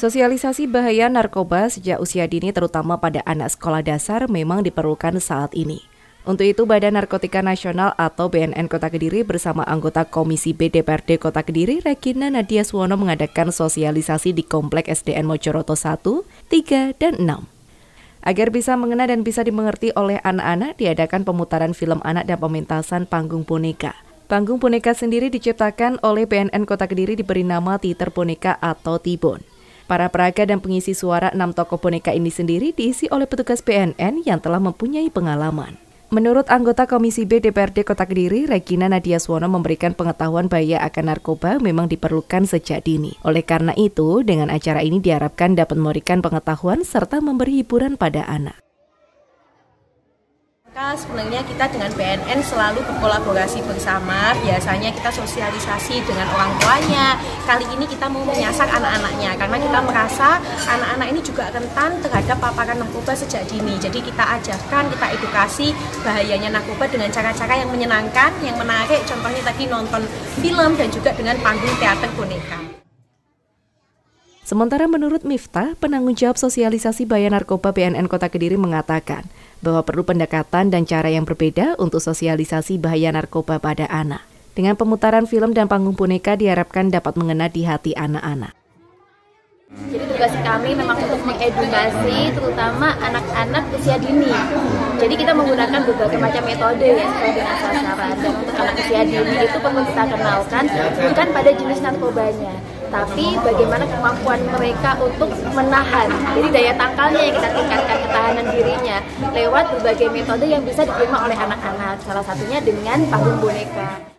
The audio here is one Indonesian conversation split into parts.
Sosialisasi bahaya narkoba sejak usia dini terutama pada anak sekolah dasar memang diperlukan saat ini. Untuk itu, Badan Narkotika Nasional atau BNN Kota Kediri bersama anggota Komisi BDPRD Kota Kediri, Regina Nadia Suwono mengadakan sosialisasi di Komplek SDN Mojoroto 1, 3, dan 6. Agar bisa mengena dan bisa dimengerti oleh anak-anak, diadakan pemutaran film anak dan pementasan panggung boneka. Panggung boneka sendiri diciptakan oleh BNN Kota Kediri diberi nama Titer Boneka atau Tibon. Para peraga dan pengisi suara enam tokoh boneka ini sendiri diisi oleh petugas BNN yang telah mempunyai pengalaman. Menurut anggota Komisi B DPRD Kota Kediri, Regina Nadia Suwono memberikan pengetahuan bahaya akan narkoba memang diperlukan sejak dini. Oleh karena itu, dengan acara ini diharapkan dapat memberikan pengetahuan serta memberi hiburan pada anak. Sebenarnya kita dengan BNN selalu berkolaborasi bersama. Biasanya kita sosialisasi dengan orang tuanya. Kali ini kita mau menyasar anak-anaknya karena kita merasa anak-anak ini juga rentan terhadap paparan narkoba sejak dini. Jadi kita ajarkan, kita edukasi bahayanya narkoba dengan cara-cara yang menyenangkan, yang menarik. Contohnya tadi nonton film dan juga dengan panggung teater boneka. Sementara menurut Miftah, penanggung jawab sosialisasi bahaya narkoba BNN Kota Kediri mengatakan, bahwa perlu pendekatan dan cara yang berbeda untuk sosialisasi bahaya narkoba pada anak. Dengan pemutaran film dan panggung boneka diharapkan dapat mengena di hati anak-anak. Jadi tugas kami memang untuk mengedukasi terutama anak-anak usia dini. Jadi kita menggunakan berbagai macam metode ya sesuai dengan sasaran. Dan untuk anak usia dini itu perlu kita kenalkan bukan pada jenis narkobanya, tapi bagaimana kemampuan mereka untuk menahan. Jadi daya tangkalnya yang kita tingkatkan ketahanan dirinya lewat berbagai metode yang bisa diterima oleh anak-anak. Salah satunya dengan panggung boneka.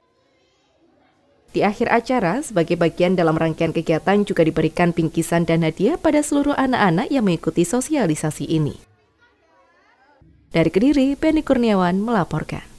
Di akhir acara, sebagai bagian dalam rangkaian kegiatan juga diberikan bingkisan dan hadiah pada seluruh anak-anak yang mengikuti sosialisasi ini. Dari Kediri, Penny Kurniawan melaporkan.